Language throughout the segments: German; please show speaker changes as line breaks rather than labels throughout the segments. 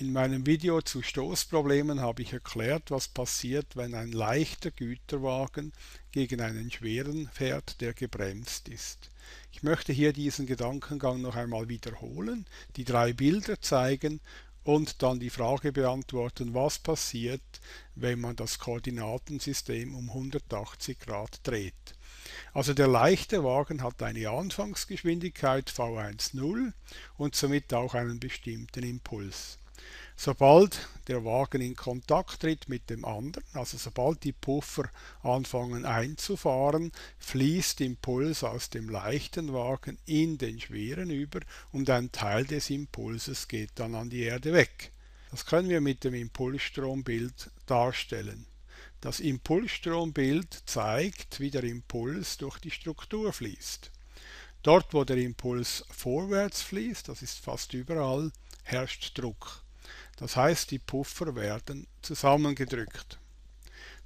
In meinem Video zu Stoßproblemen habe ich erklärt, was passiert, wenn ein leichter Güterwagen gegen einen schweren fährt, der gebremst ist. Ich möchte hier diesen Gedankengang noch einmal wiederholen, die drei Bilder zeigen und dann die Frage beantworten, was passiert, wenn man das Koordinatensystem um 180 Grad dreht. Also der leichte Wagen hat eine Anfangsgeschwindigkeit V10 und somit auch einen bestimmten Impuls. Sobald der Wagen in Kontakt tritt mit dem anderen, also sobald die Puffer anfangen einzufahren, fließt Impuls aus dem leichten Wagen in den schweren über und ein Teil des Impulses geht dann an die Erde weg. Das können wir mit dem Impulsstrombild darstellen. Das Impulsstrombild zeigt, wie der Impuls durch die Struktur fließt. Dort, wo der Impuls vorwärts fließt, das ist fast überall, herrscht Druck. Das heißt, die Puffer werden zusammengedrückt.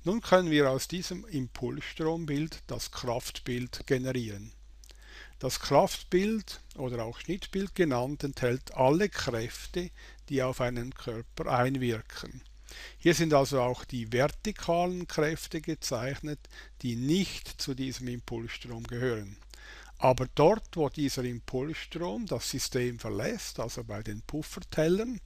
Nun können wir aus diesem Impulsstrombild das Kraftbild generieren. Das Kraftbild oder auch Schnittbild genannt enthält alle Kräfte, die auf einen Körper einwirken. Hier sind also auch die vertikalen Kräfte gezeichnet, die nicht zu diesem Impulsstrom gehören. Aber dort, wo dieser Impulsstrom das System verlässt, also bei den Puffertellern,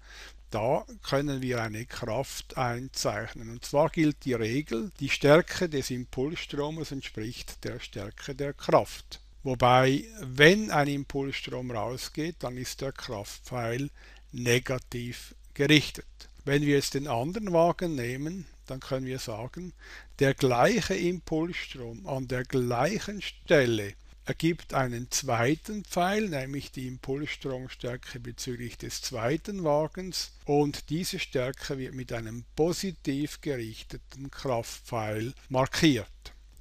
da können wir eine Kraft einzeichnen. Und zwar gilt die Regel, die Stärke des Impulsstromes entspricht der Stärke der Kraft. Wobei, wenn ein Impulsstrom rausgeht, dann ist der Kraftpfeil negativ gerichtet. Wenn wir jetzt den anderen Wagen nehmen, dann können wir sagen, der gleiche Impulsstrom an der gleichen Stelle ergibt einen zweiten Pfeil, nämlich die Impulsstromstärke bezüglich des zweiten Wagens und diese Stärke wird mit einem positiv gerichteten Kraftpfeil markiert.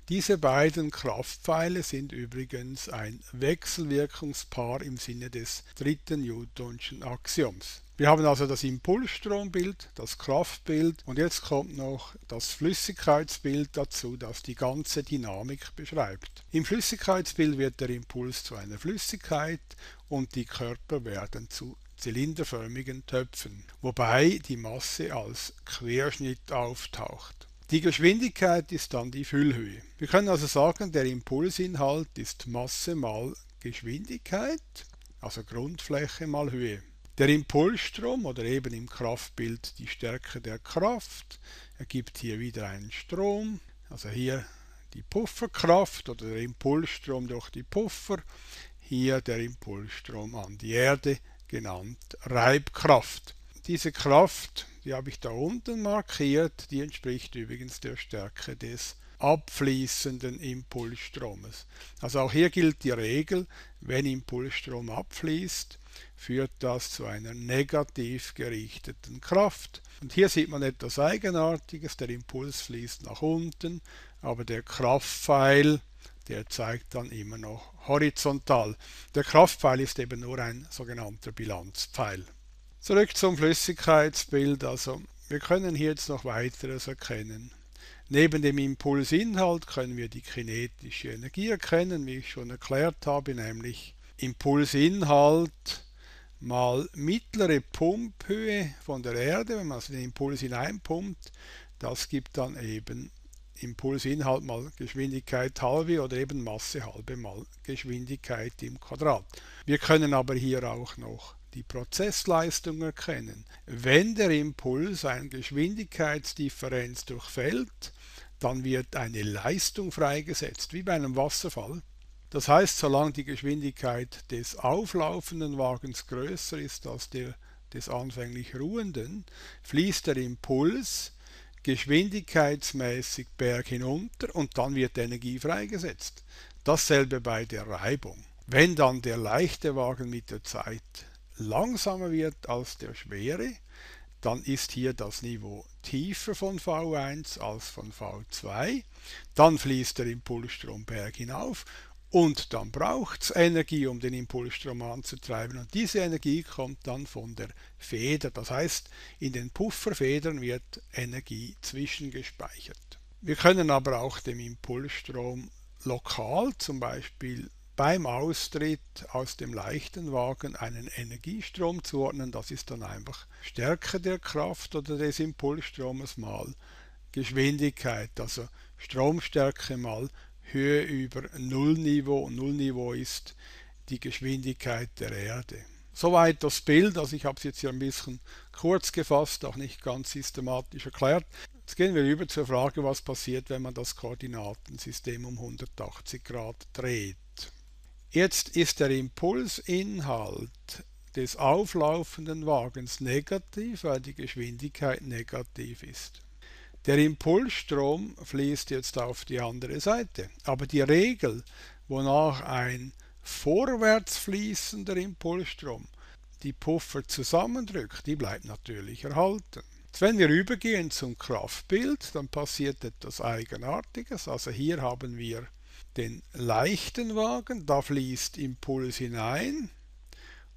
Diese beiden Kraftpfeile sind übrigens ein Wechselwirkungspaar im Sinne des dritten Newtonschen Axioms. Wir haben also das Impulsstrombild, das Kraftbild und jetzt kommt noch das Flüssigkeitsbild dazu, das die ganze Dynamik beschreibt. Im Flüssigkeitsbild wird der Impuls zu einer Flüssigkeit und die Körper werden zu zylinderförmigen Töpfen, wobei die Masse als Querschnitt auftaucht. Die Geschwindigkeit ist dann die Füllhöhe. Wir können also sagen, der Impulsinhalt ist Masse mal Geschwindigkeit, also Grundfläche mal Höhe. Der Impulsstrom oder eben im Kraftbild die Stärke der Kraft ergibt hier wieder einen Strom, also hier die Pufferkraft oder der Impulsstrom durch die Puffer, hier der Impulsstrom an die Erde, genannt Reibkraft. Diese Kraft, die habe ich da unten markiert, die entspricht übrigens der Stärke des abfließenden Impulsstromes. Also auch hier gilt die Regel, wenn Impulsstrom abfließt, führt das zu einer negativ gerichteten Kraft. Und hier sieht man etwas Eigenartiges, der Impuls fließt nach unten, aber der Kraftpfeil, der zeigt dann immer noch horizontal. Der Kraftpfeil ist eben nur ein sogenannter Bilanzpfeil. Zurück zum Flüssigkeitsbild, also wir können hier jetzt noch weiteres erkennen. Neben dem Impulsinhalt können wir die kinetische Energie erkennen, wie ich schon erklärt habe, nämlich Impulsinhalt mal mittlere Pumphöhe von der Erde, wenn man also den Impuls hineinpumpt, das gibt dann eben Impulsinhalt mal Geschwindigkeit halbe oder eben Masse halbe mal Geschwindigkeit im Quadrat. Wir können aber hier auch noch die Prozessleistung erkennen. Wenn der Impuls eine Geschwindigkeitsdifferenz durchfällt, dann wird eine Leistung freigesetzt, wie bei einem Wasserfall. Das heißt, solange die Geschwindigkeit des auflaufenden Wagens größer ist als der des anfänglich ruhenden, fließt der Impuls geschwindigkeitsmäßig berg hinunter und dann wird Energie freigesetzt. Dasselbe bei der Reibung. Wenn dann der leichte Wagen mit der Zeit langsamer wird als der schwere, dann ist hier das Niveau tiefer von V1 als von V2. Dann fließt der Impulsstrom berg hinauf und dann braucht es Energie, um den Impulsstrom anzutreiben. Und diese Energie kommt dann von der Feder. Das heißt, in den Pufferfedern wird Energie zwischengespeichert. Wir können aber auch dem Impulsstrom lokal, zum Beispiel beim Austritt aus dem leichten Wagen einen Energiestrom zuordnen. Das ist dann einfach Stärke der Kraft oder des Impulsstromes mal Geschwindigkeit, also Stromstärke mal Höhe über Nullniveau. Nullniveau ist die Geschwindigkeit der Erde. Soweit das Bild, also ich habe es jetzt hier ein bisschen kurz gefasst, auch nicht ganz systematisch erklärt. Jetzt gehen wir über zur Frage, was passiert, wenn man das Koordinatensystem um 180 Grad dreht. Jetzt ist der Impulsinhalt des auflaufenden Wagens negativ, weil die Geschwindigkeit negativ ist. Der Impulsstrom fließt jetzt auf die andere Seite. Aber die Regel, wonach ein vorwärts fließender Impulsstrom die Puffer zusammendrückt, die bleibt natürlich erhalten. Jetzt, wenn wir übergehen zum Kraftbild, dann passiert etwas Eigenartiges. Also hier haben wir den leichten Wagen, da fließt Impuls hinein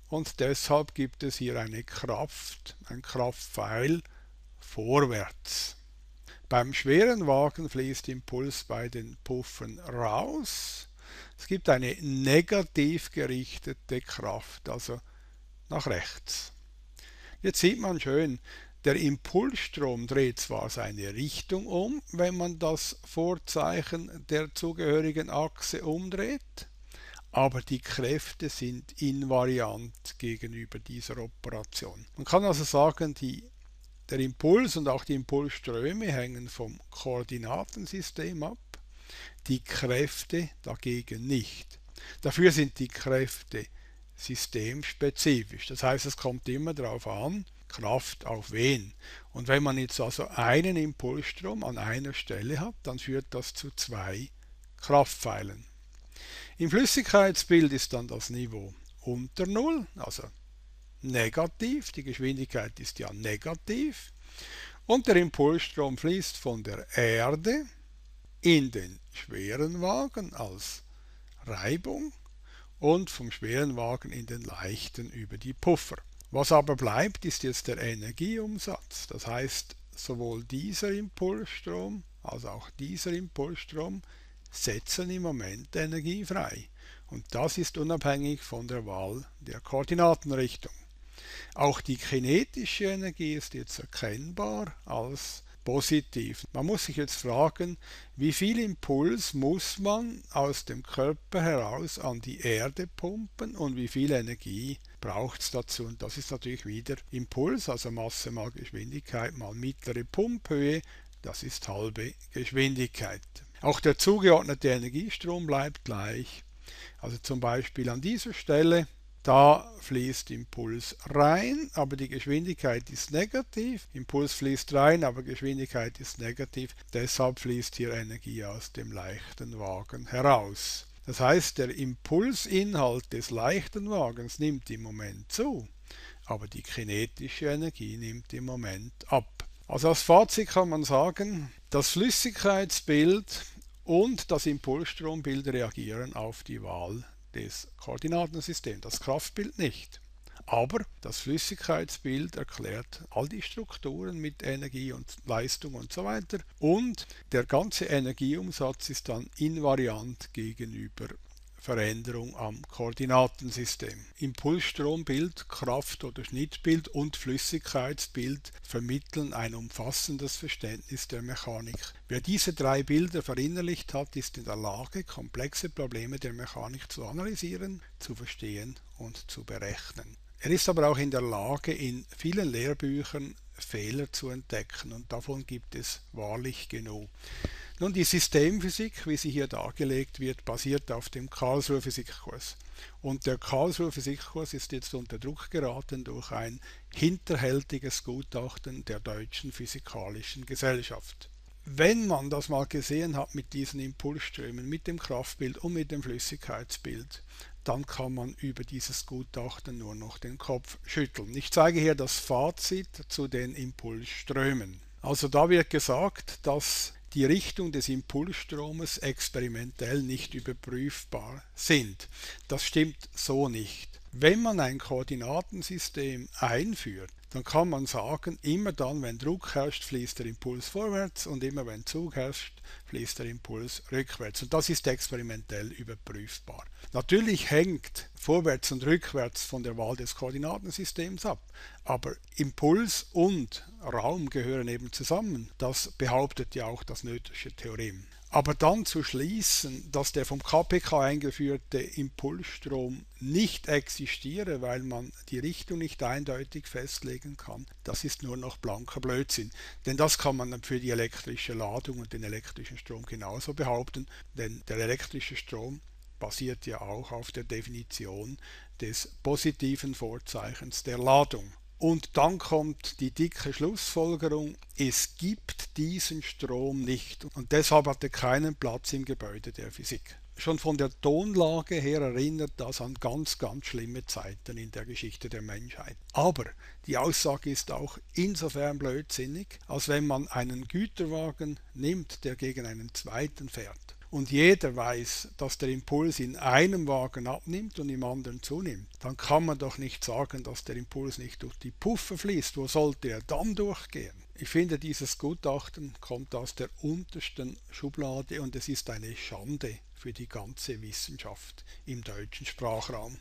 und deshalb gibt es hier eine Kraft, ein Kraftpfeil vorwärts. Beim schweren Wagen fließt Impuls bei den Puffen raus. Es gibt eine negativ gerichtete Kraft, also nach rechts. Jetzt sieht man schön, der Impulsstrom dreht zwar seine Richtung um, wenn man das Vorzeichen der zugehörigen Achse umdreht, aber die Kräfte sind invariant gegenüber dieser Operation. Man kann also sagen, die der Impuls und auch die Impulsströme hängen vom Koordinatensystem ab, die Kräfte dagegen nicht. Dafür sind die Kräfte systemspezifisch. Das heißt, es kommt immer darauf an, Kraft auf wen. Und wenn man jetzt also einen Impulsstrom an einer Stelle hat, dann führt das zu zwei Kraftpfeilen. Im Flüssigkeitsbild ist dann das Niveau unter Null, also negativ, die Geschwindigkeit ist ja negativ und der Impulsstrom fließt von der Erde in den schweren Wagen als Reibung und vom schweren Wagen in den leichten über die Puffer. Was aber bleibt, ist jetzt der Energieumsatz. Das heißt, sowohl dieser Impulsstrom als auch dieser Impulsstrom setzen im Moment Energie frei. Und das ist unabhängig von der Wahl der Koordinatenrichtung. Auch die kinetische Energie ist jetzt erkennbar als positiv. Man muss sich jetzt fragen, wie viel Impuls muss man aus dem Körper heraus an die Erde pumpen und wie viel Energie braucht es dazu. Und das ist natürlich wieder Impuls, also Masse mal Geschwindigkeit mal mittlere Pumphöhe, das ist halbe Geschwindigkeit. Auch der zugeordnete Energiestrom bleibt gleich. Also zum Beispiel an dieser Stelle da fließt Impuls rein, aber die Geschwindigkeit ist negativ. Impuls fließt rein, aber Geschwindigkeit ist negativ. Deshalb fließt hier Energie aus dem leichten Wagen heraus. Das heißt, der Impulsinhalt des leichten Wagens nimmt im Moment zu, aber die kinetische Energie nimmt im Moment ab. Also als Fazit kann man sagen, das Flüssigkeitsbild und das Impulsstrombild reagieren auf die Wahl des Koordinatensystems, das Kraftbild nicht. Aber das Flüssigkeitsbild erklärt all die Strukturen mit Energie und Leistung und so weiter. Und der ganze Energieumsatz ist dann invariant gegenüber Veränderung am Koordinatensystem. Impulsstrombild, Kraft- oder Schnittbild und Flüssigkeitsbild vermitteln ein umfassendes Verständnis der Mechanik. Wer diese drei Bilder verinnerlicht hat, ist in der Lage, komplexe Probleme der Mechanik zu analysieren, zu verstehen und zu berechnen. Er ist aber auch in der Lage, in vielen Lehrbüchern Fehler zu entdecken und davon gibt es wahrlich genug. Nun, die Systemphysik, wie sie hier dargelegt wird, basiert auf dem Karlsruher Physikkurs. Und der Karlsruher Physikkurs ist jetzt unter Druck geraten durch ein hinterhältiges Gutachten der Deutschen Physikalischen Gesellschaft. Wenn man das mal gesehen hat mit diesen Impulsströmen, mit dem Kraftbild und mit dem Flüssigkeitsbild, dann kann man über dieses Gutachten nur noch den Kopf schütteln. Ich zeige hier das Fazit zu den Impulsströmen. Also da wird gesagt, dass die Richtung des Impulsstromes experimentell nicht überprüfbar sind. Das stimmt so nicht. Wenn man ein Koordinatensystem einführt, dann kann man sagen, immer dann, wenn Druck herrscht, fließt der Impuls vorwärts und immer wenn Zug herrscht, fließt der Impuls rückwärts. Und das ist experimentell überprüfbar. Natürlich hängt vorwärts und rückwärts von der Wahl des Koordinatensystems ab, aber Impuls und Raum gehören eben zusammen. Das behauptet ja auch das Newtonsche Theorem. Aber dann zu schließen, dass der vom KPK eingeführte Impulsstrom nicht existiere, weil man die Richtung nicht eindeutig festlegen kann, das ist nur noch blanker Blödsinn. Denn das kann man dann für die elektrische Ladung und den elektrischen Strom genauso behaupten, denn der elektrische Strom basiert ja auch auf der Definition des positiven Vorzeichens der Ladung. Und dann kommt die dicke Schlussfolgerung, es gibt diesen Strom nicht und deshalb hat er keinen Platz im Gebäude der Physik. Schon von der Tonlage her erinnert das an ganz, ganz schlimme Zeiten in der Geschichte der Menschheit. Aber die Aussage ist auch insofern blödsinnig, als wenn man einen Güterwagen nimmt, der gegen einen zweiten fährt und jeder weiß, dass der Impuls in einem Wagen abnimmt und im anderen zunimmt, dann kann man doch nicht sagen, dass der Impuls nicht durch die Puffe fließt. Wo sollte er dann durchgehen? Ich finde, dieses Gutachten kommt aus der untersten Schublade und es ist eine Schande für die ganze Wissenschaft im deutschen Sprachraum.